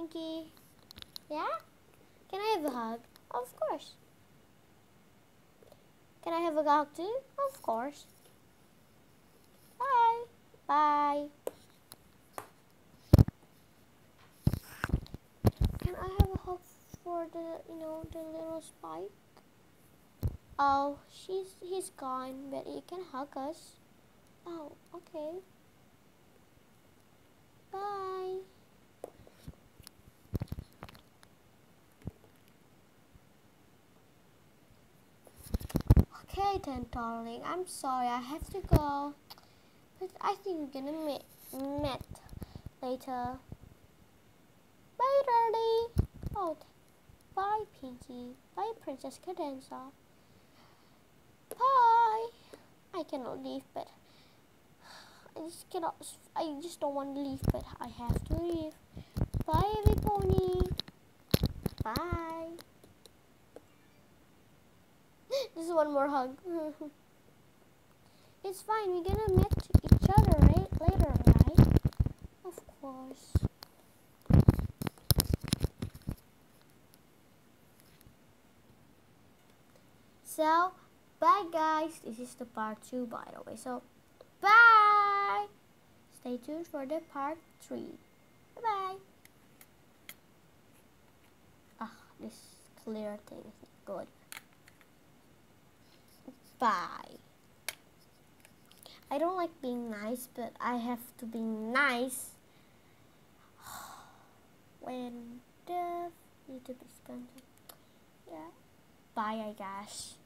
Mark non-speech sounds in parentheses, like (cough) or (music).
Pinkie. Yeah? Can I have a hug? Of course. Can I have a hug too? Of course. Bye. Bye. Can I have a hug for the, you know, the little spike? Oh, she's he's gone, but he can hug us. Oh, okay. Bye. Okay darling. I'm sorry. I have to go. But I think we're gonna meet, meet later. Bye, darling. Oh, bye, Pinkie. Bye, Princess Cadenza. Bye. I cannot leave, but (sighs) I just cannot. I just don't want to leave, but I have to leave. Bye, every pony. Bye. this is one more hug. (laughs) it's fine. We're gonna meet each other right later, right? Of course. So, bye guys. This is the part 2 by the way. So, bye. Stay tuned for the part 3. Bye-bye. Ah, this clear thing is good. Bye. I don't like being nice, but I have to be nice (sighs) when the YouTube is to. Yeah. Bye, I guess.